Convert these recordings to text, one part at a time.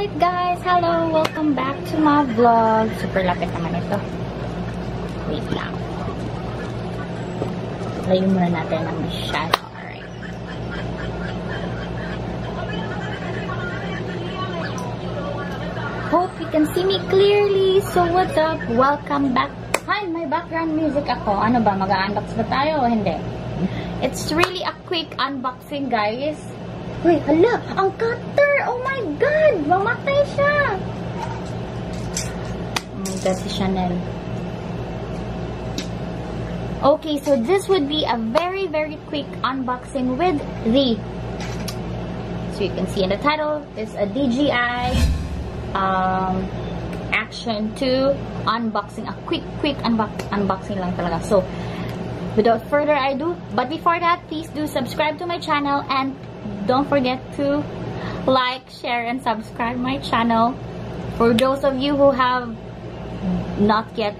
Alright guys, hello! Welcome back to my vlog. Super lapit naman ito. Wait lang. Layo muna natin ng masyado. Alright. Hope you can see me clearly. So what's up? Welcome back. Hi, may background music ako. Ano ba? Mag-unbox ba tayo o hindi? It's really a quick unboxing guys. Wait, hala! Ang cutter! Oh my God! Mamatay siya! Oh my God, si Chanel. Okay, so this would be a very, very quick unboxing with the so you can see in the title, it's a DJI um, Action 2 unboxing. A quick, quick unbox unboxing lang talaga. So, without further ado, but before that, please do subscribe to my channel and don't forget to like, share, and subscribe my channel. For those of you who have not yet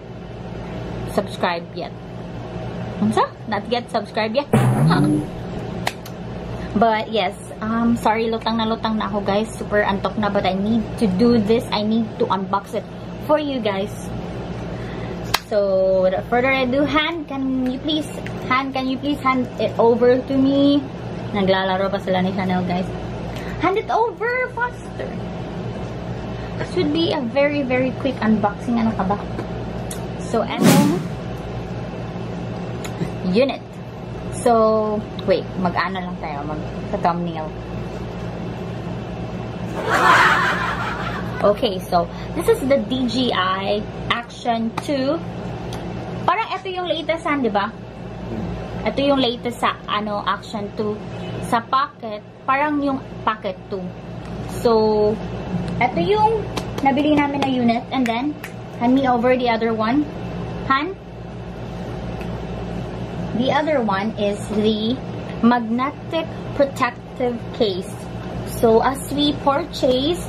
subscribed yet. Unsa? Not yet subscribed yet? But yes, um, sorry, lutang na lutang na ako guys. Super antok na but I need to do this. I need to unbox it for you guys. So, without further ado, hand, can you please, hand, can you please hand it over to me? Naglalaro pa sila ni Chanel guys. Hand it over faster. This would be a very, very quick unboxing. Ano ka ba? So, eto, unit. So, wait, mag-ano lang tayo, mag-thumbnail. Okay, so, this is the DJI Action 2. Parang ito yung latest han, di ba? Ito yung latest sa, ano, Action 2. Sa Pocket, parang yung Pocket 2. So, ito yung nabili namin na unit. And then, hand me over the other one. Han? The other one is the magnetic protective case. So, as we purchase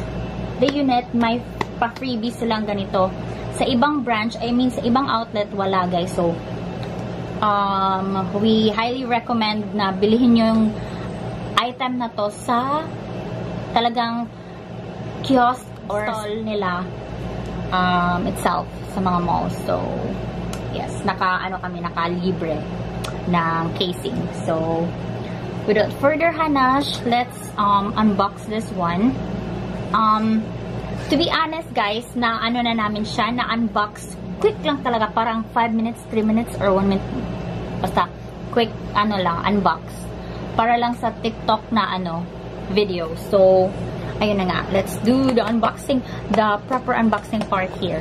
the unit, may pa-freebie silang ganito. Sa ibang branch, I mean, sa ibang outlet, wala guys. So, um, we highly recommend na bilhin yung item na to sa talagang kiosk or stall nila um, itself sa mga malls. So, yes, naka, ano kami, naka-libre ng casing. So, without further hanash, let's um, unbox this one. Um, to be honest guys, na ano na namin siya, na unbox, quick lang talaga, parang 5 minutes, 3 minutes, or 1 minute, basta, quick, ano lang, unbox. Para lang sa TikTok na, ano, video. So, ayun na nga, let's do the unboxing, the proper unboxing part here.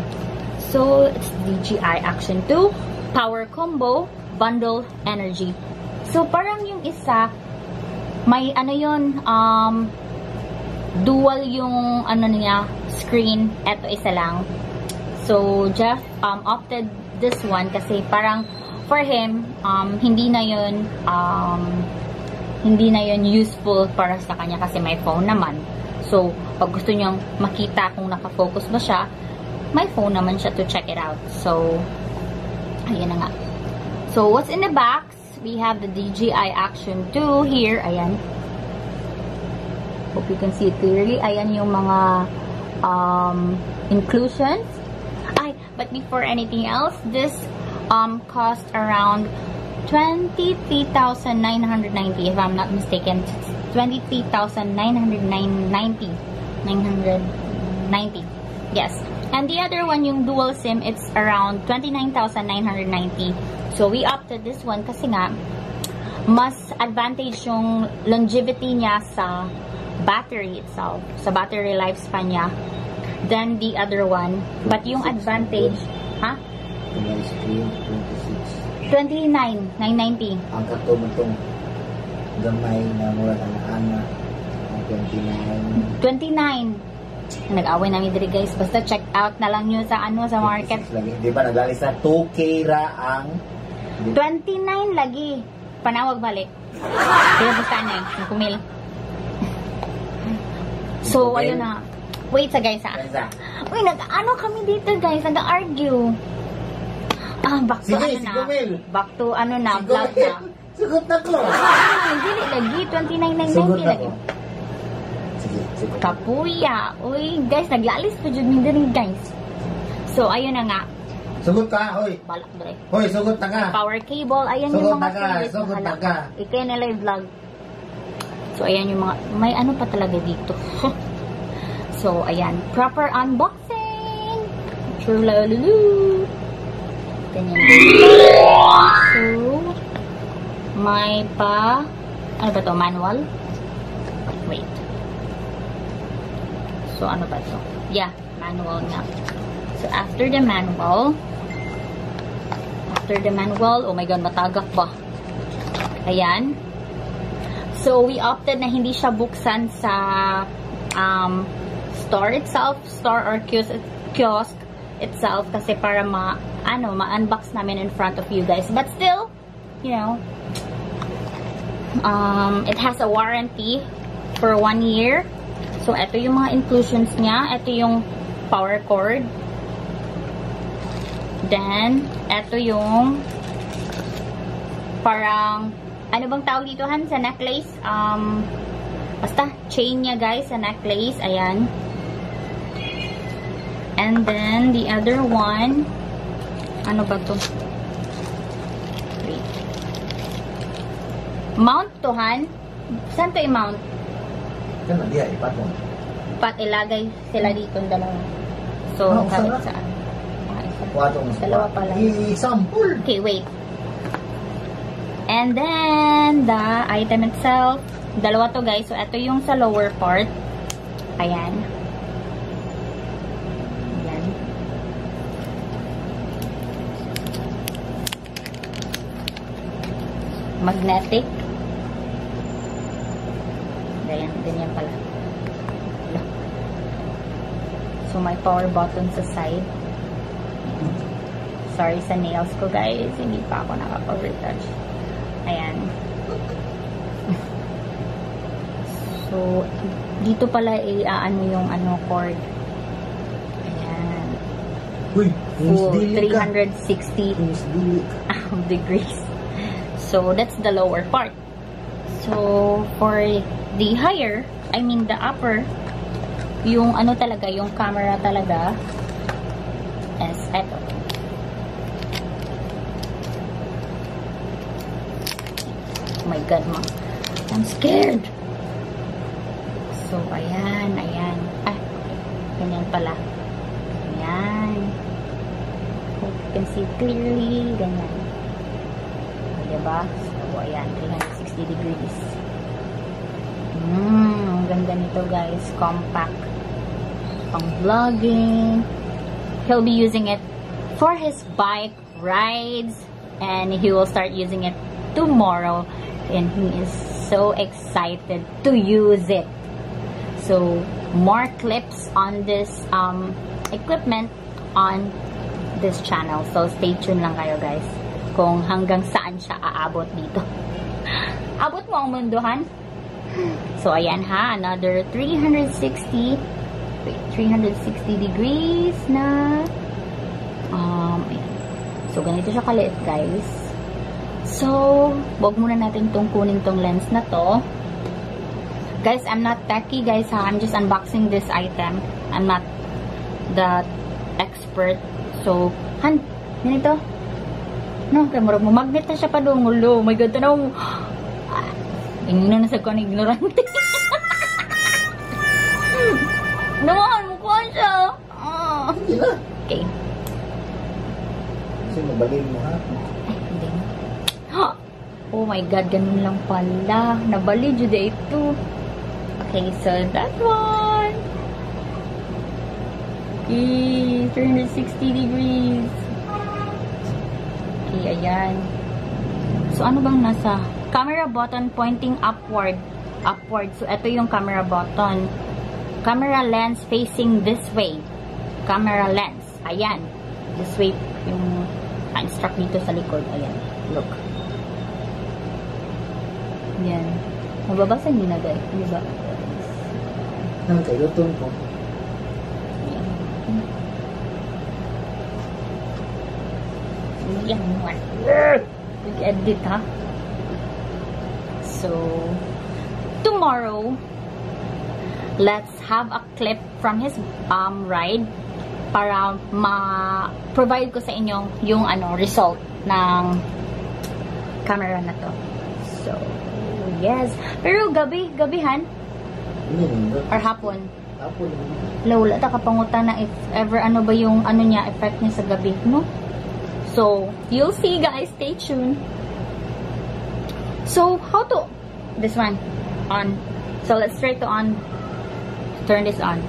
So, it's DJI Action 2, Power Combo, Bundle Energy. So, parang yung isa, may ano yun, um, dual yung ano niya, screen. Eto isa lang. So, Jeff um, opted this one kasi parang for him, um, hindi na yun, um, hindi na yun useful para sa kanya kasi may phone naman. So, pag gusto niyang makita kung nakafocus ba siya, may phone naman siya to check it out. So, ayan na nga. So, what's in the box? We have the DJI Action 2 here. Ayan. Hope you can see it clearly. Ayan yung mga um, inclusions. Ay, but before anything else, this um, cost around 23,990 if I'm not mistaken. 23,990. 990. Yes. And the other one, yung dual SIM, it's around 29,990. So, we opted this one kasi nga, mas advantage yung longevity niya sa battery itself, sa battery lifespan niya, than the other one. But yung advantage, ha? screen 29, 990. Ang itong gamay na mura na ana ang 29. 29. Nag-away namin diri guys. Basta check out na lang nyo sa ano sa market. 26 Lagi. Di ba nagali sa 2K ra ang 29 lagi. Panawag balik. Kaya basta na eh. Yung kumil. So, Okay. ayun na. Wait sa guys ha. Kansa? Uy, nag-ano kami dito guys. Nag-argue. Ah, back to Sige, ano si na. Gumel. Back to ano na. Sigot Vlog na. Sigot na ko. Ah, dili lagi. 29.990 Sigot na lagi. ko. Sige, sige. Kapuya. Uy, guys, naglalis pa dyan yung din, guys. So, ayun na nga. Sugot ka, hoy. Balak dre. Hoy, sugot na ka. Power cable. Ayan Sugot yung mga na ka, sugot na ka. Ikay nila yung vlog. So, ayan yung mga, may ano pa talaga dito. so, ayan. Proper unboxing. True lulu. Ganyan dito. So, may pa, ano ba to, manual? Wait. So, ano ba to? Yeah, manual nga. So, after the manual, after the manual, oh my god, matagak ba? Ayan. So, we opted na hindi siya buksan sa um, store itself, store or kiosk, itself kasi para ma, ano, ma-unbox namin in front of you guys. But still, you know, um, it has a warranty for one year. So, ito yung mga inclusions niya. Ito yung power cord. Then, ito yung parang, ano bang tawag dito, Han? Sa necklace? Um, basta, chain niya, guys, sa necklace. Ayan. And then, the other one, ano ba to? Wait. Mount to, Han? Saan to i-mount? Kan dia ipatong. Pat ilagay sila dito dalawa. So, Ah, kahit saan. Ah. Kuwatong Dalawa pala. I-sample. Okay, wait. And then, the item itself, dalawa to guys. So, ito yung sa lower part. Ayan. Ayan. Magnetic. Ganyan, ganyan pala. So, may power button sa side. Sorry sa nails ko, guys. Hindi pa ako nakaka-retouch. Ayan. So, dito pala i-ano yung ano cord. Ayan. Uy, ka. 360 Kings dili ka. degrees. So, that's the lower part. So, for the higher, I mean the upper, yung ano talaga, yung camera talaga, is eto. God, ma. I'm scared. So, ayan, ayan. Ah, ganyan pala. Ayan. Hope you can see clearly. Ganyan. O, diba? So, ayan. 360 degrees. Mmm, ang ganda nito guys. Compact. Pang vlogging. He'll be using it for his bike rides. And he will start using it tomorrow. And he is so excited to use it. So, more clips on this um, equipment on this channel. So, stay tuned lang kayo guys kung hanggang saan siya aabot dito. Abot mo ang munduhan? So, ayan ha. Another 360 wait, 360 degrees na um. So, ganito siya kaliit guys. So, wag muna natin tong kunin tong lens na to. Guys, I'm not techie guys ha. I'm just unboxing this item. I'm not the expert. So, han, ganito. No, kaya murag mo magnet na siya pa doon. Ulo, oh my god, tanaw mo. Ah, Ingino na sa kong ignorante. Naman, mukha siya. Ah. Okay. Kasi mabalin mo ha. Oh my god, ganun lang pala. Nabali, Jude, ito. Okay, so that one. Okay, 360 degrees. Okay, ayan. So, ano bang nasa? Camera button pointing upward. Upward. So, ito yung camera button. Camera lens facing this way. Camera lens. Ayan. This way yung instruct dito sa likod. Ayan. Look. Ayan. Mababasa niyo na guys. Di ba? Nang kayo tong ko. Ayan. Nag-edit ha. So, tomorrow, let's have a clip from his um, ride para ma-provide ko sa inyo yung ano result ng camera na to. So, yes. Pero gabi, gabihan or hapon. Hapon. Wala ta kapangutan na if ever ano ba yung ano niya, effect niya sa gabi, no? So, you'll see guys. Stay tuned. So, how to... This one. On. So, let's try to on. Turn this on.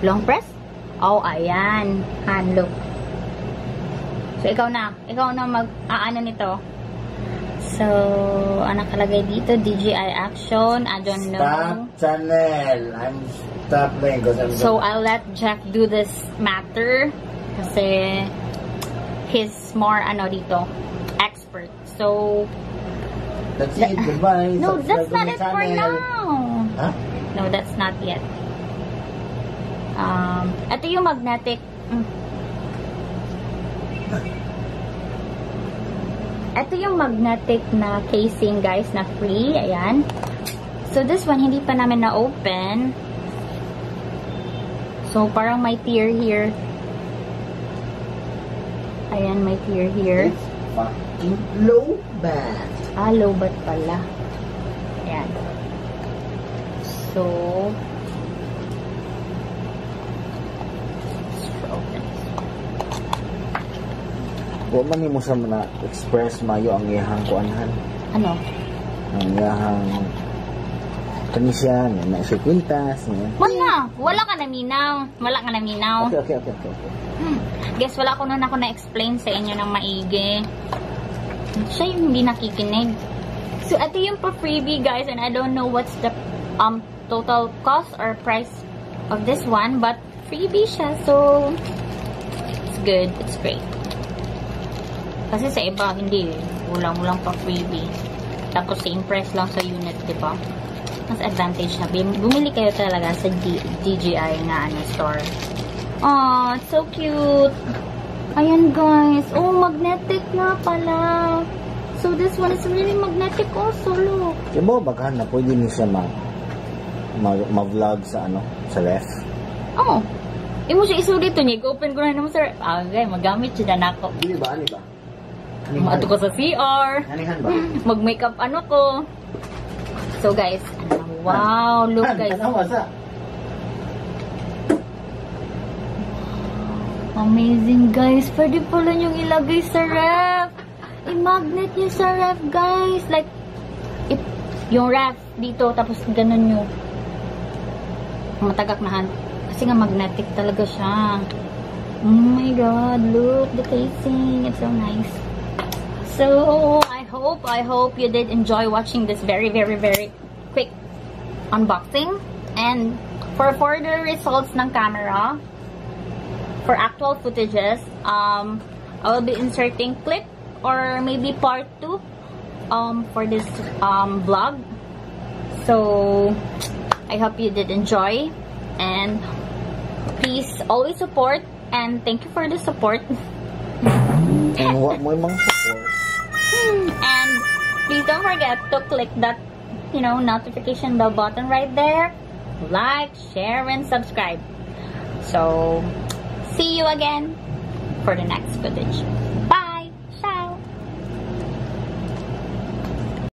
Long press? Oh, ayan. Hand look. So, ikaw na. Ikaw na mag-aano nito. So, ano nakalagay dito? DJI Action. I don't know. Stop channel. I'm stop playing because I'm So, I'll let Jeff do this matter. Kasi, he's more, ano dito, expert. So, That's it. Goodbye. no, Subscribe that's not it for channel. now. Ha? No, that's not yet. Um, ito yung magnetic. mm. Ito yung magnetic na casing, guys, na free. Ayan. So, this one, hindi pa namin na-open. So, parang may tear here. Ayan, may tear here. It's fucking low bat. Ah, lobat pala. Ayan. So, Wa man ni mo sa na express mayo ang iyahang kuanhan. Ano? Ang iyahang kanisya, na siya kwintas. Wala! Wala ka na minaw. Wala ka na minaw. Okay, okay, okay, okay. okay. Hmm. Guess wala ko nun ako na-explain sa inyo ng maigi. Siya yung hindi nakikinig. So, ito yung pa freebie, guys. And I don't know what's the um total cost or price of this one. But, freebie siya. So, it's good. It's great. Kasi sa iba, hindi. eh. Ulang-ulang pa freebie. Tapos, same price lang sa unit, di ba? Mas advantage na. Bum- Bumili kayo talaga sa D- DJI na ano, store. Aw, it's so cute. Ayan, guys. Oh, magnetic na pala. So, this one is really magnetic also, look. Mo, bagahan na pwede ni siya ma, ma, ma-vlog sa ano, sa ref. Oh. Imo siya isulit to niya. Open ko na naman, sir. Ah, okay. Magamit siya na ako. Hindi ba? Ano ba? Maato ko sa CR. Anihan ba? Mag-makeup ano ko. So, guys. Wow, look, Han, guys. Amazing, guys. Pwede pala niyong ilagay sa ref. I-magnet niyo sa ref, guys. Like, if, yung ref dito, tapos ganun nyo. Matagak na hand. Kasi nga magnetic talaga siya. Oh my god, look the casing. It's so nice. So, I hope, I hope you did enjoy watching this very, very, very quick unboxing. And for further results ng camera, for actual footages, um, I will be inserting clip or maybe part 2 um, for this um, vlog. So, I hope you did enjoy and please always support and thank you for the support. Ang wa mo yung mga support. And please don't forget to click that, you know, notification bell button right there. Like, share, and subscribe. So, see you again for the next footage. Bye!